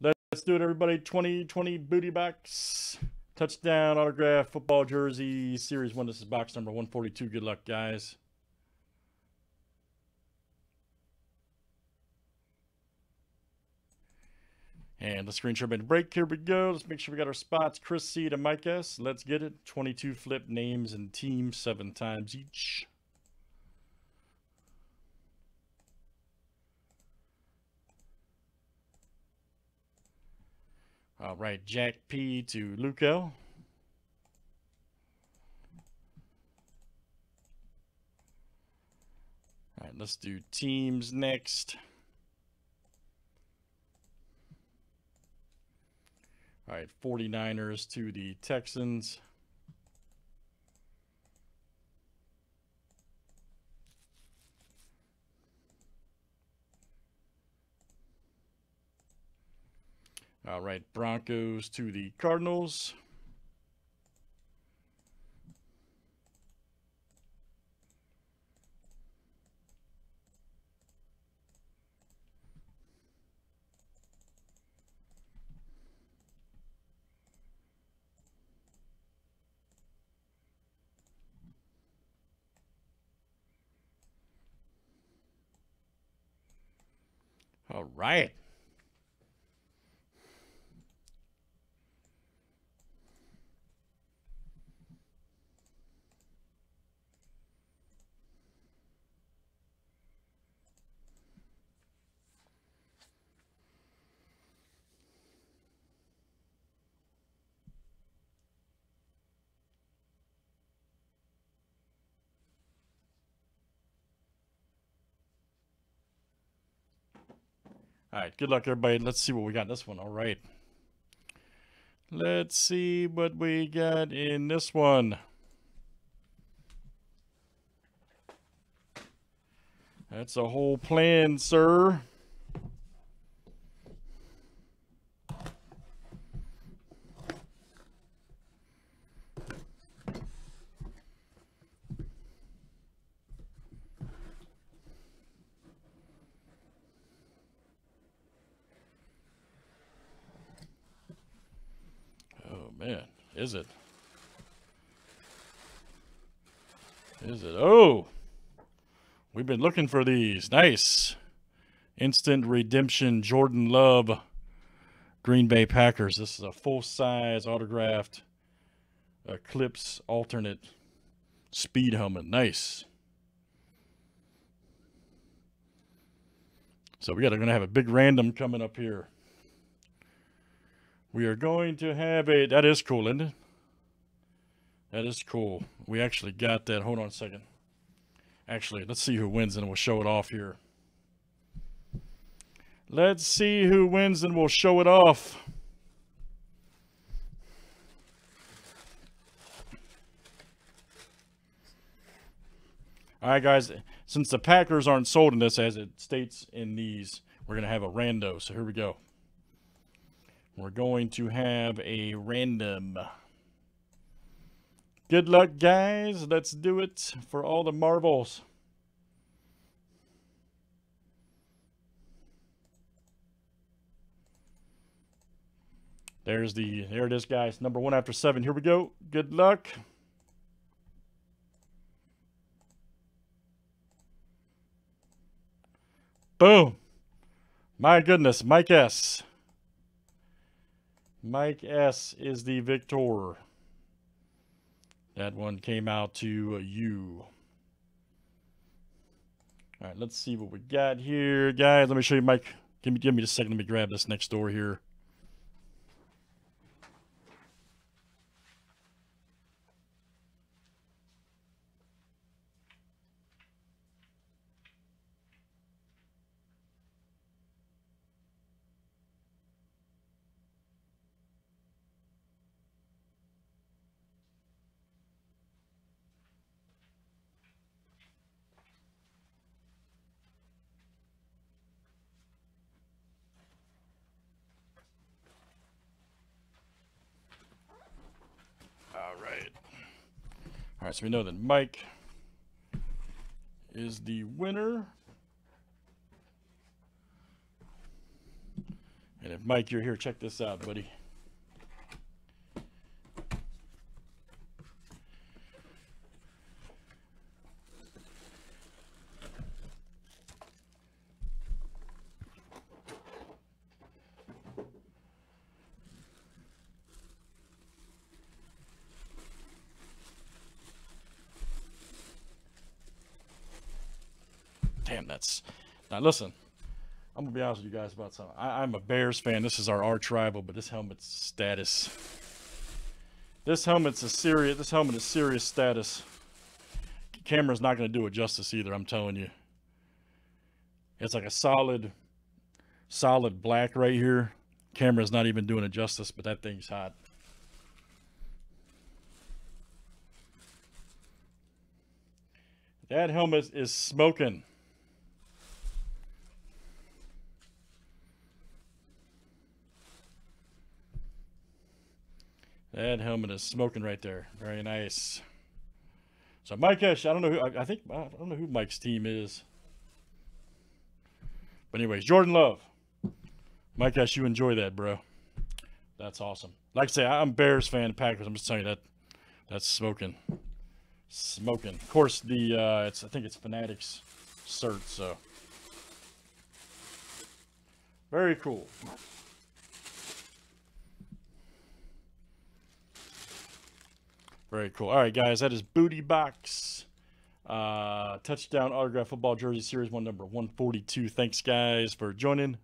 Let's do it, everybody. 2020 booty box. Touchdown autograph football jersey series one. This is box number 142. Good luck, guys. And the screen share been break. Here we go. Let's make sure we got our spots. Chris C to Mike S. Let's get it. 22 flip names and teams seven times each. All right, Jack P to Luke L. All right, let's do teams next. All right, 49ers to the Texans. All right, Broncos to the Cardinals. All right. All right, good luck, everybody. Let's see what we got in this one. All right. Let's see what we got in this one. That's a whole plan, sir. Man. Is it? Is it? Oh! We've been looking for these. Nice. Instant redemption Jordan Love Green Bay Packers. This is a full-size autographed Eclipse alternate speed helmet. Nice. So we got going to have a big random coming up here. We are going to have a, that is cool, isn't it? That is cool. We actually got that. Hold on a second. Actually, let's see who wins and we'll show it off here. Let's see who wins and we'll show it off. All right, guys, since the Packers aren't sold in this as it states in these, we're going to have a rando. So here we go. We're going to have a random. Good luck, guys. Let's do it for all the marbles. There's the, there it is, guys. Number one after seven. Here we go. Good luck. Boom. My goodness, Mike S. Mike S. is the victor. That one came out to you. All right, let's see what we got here. Guys, let me show you, Mike. Give me, give me a second. Let me grab this next door here. All right, so we know that Mike is the winner. And if Mike, you're here, check this out, buddy. That's now. Listen, I'm gonna be honest with you guys about something. I, I'm a Bears fan. This is our arch rival, but this helmet's status. This helmet's a serious. This helmet is serious status. Camera's not gonna do it justice either. I'm telling you. It's like a solid, solid black right here. Camera's not even doing it justice, but that thing's hot. That helmet is smoking. That helmet is smoking right there. Very nice. So Mike S., I don't know who I, I think I don't know who Mike's team is. But anyways, Jordan Love. Mike S., you enjoy that, bro. That's awesome. Like I say, I'm Bears fan, Packers. I'm just telling you that that's smoking. Smoking. Of course, the uh, it's I think it's Fanatics cert, so very cool. Very cool. All right, guys, that is Booty Box. Uh, touchdown autograph football jersey series one number 142. Thanks, guys, for joining.